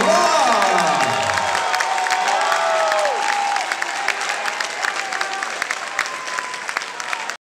Wow.